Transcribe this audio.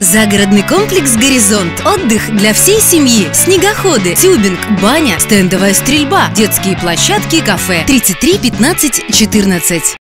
Загородный комплекс «Горизонт». Отдых для всей семьи. Снегоходы, тюбинг, баня, стендовая стрельба, детские площадки, кафе. 33 15 14.